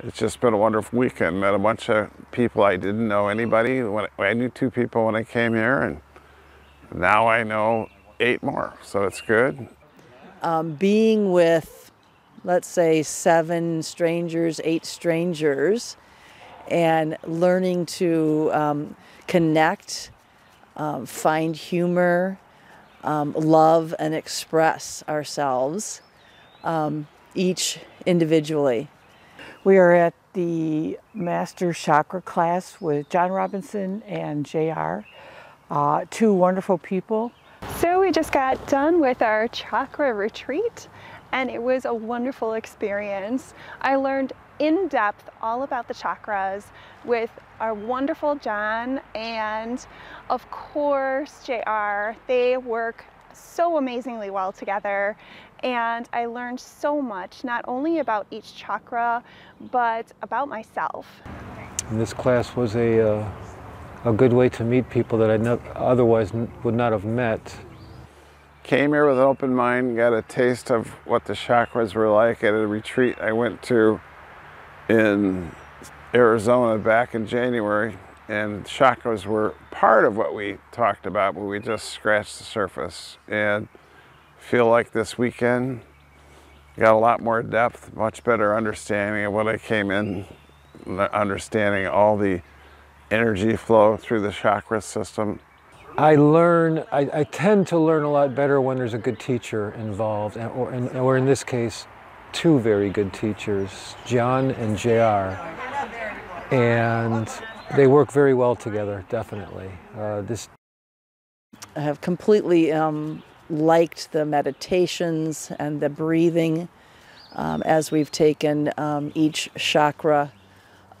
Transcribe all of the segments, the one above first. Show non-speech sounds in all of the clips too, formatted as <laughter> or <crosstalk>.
it's just been a wonderful weekend. Met a bunch of people I didn't know anybody. I knew two people when I came here, and now I know eight more. So it's good. Um, being with, let's say, seven strangers, eight strangers, and learning to um, connect, um, find humor, um, love, and express ourselves, um, each individually. We are at the Master Chakra class with John Robinson and JR, uh, two wonderful people. So we just got done with our chakra retreat and it was a wonderful experience. I learned in depth all about the chakras with our wonderful John and of course JR. They work so amazingly well together and I learned so much not only about each chakra but about myself. And this class was a, uh, a good way to meet people that I otherwise would not have met. Came here with an open mind, got a taste of what the chakras were like at a retreat I went to in Arizona back in January and chakras were part of what we talked about, but we just scratched the surface. And feel like this weekend got a lot more depth, much better understanding of what I came in, understanding all the energy flow through the chakra system. I learn, I, I tend to learn a lot better when there's a good teacher involved, or, or in this case, two very good teachers, John and JR. And they work very well together, definitely. Uh, this I have completely um, liked the meditations and the breathing um, as we've taken um, each chakra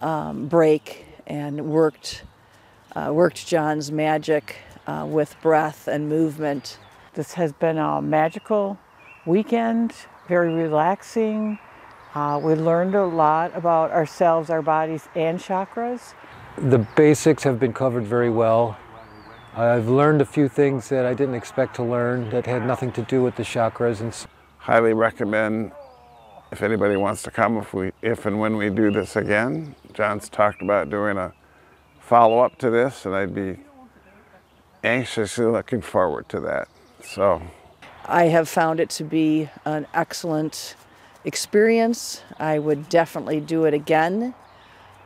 um, break and worked uh, worked John's magic uh, with breath and movement. This has been a magical weekend, very relaxing. Uh, we learned a lot about ourselves, our bodies, and chakras. The basics have been covered very well. I've learned a few things that I didn't expect to learn that had nothing to do with the chakras. And highly recommend if anybody wants to come if we if and when we do this again. John's talked about doing a follow-up to this and I'd be anxiously looking forward to that. So I have found it to be an excellent experience. I would definitely do it again.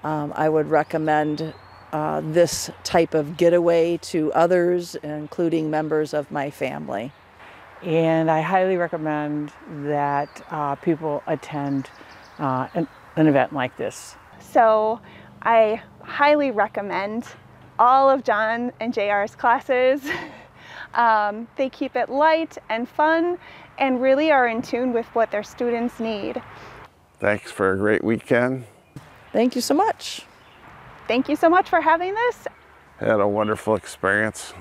Um, I would recommend uh, this type of getaway to others, including members of my family. And I highly recommend that uh, people attend uh, an, an event like this. So I highly recommend all of John and JR's classes. <laughs> um, they keep it light and fun and really are in tune with what their students need. Thanks for a great weekend. Thank you so much. Thank you so much for having this. Had a wonderful experience.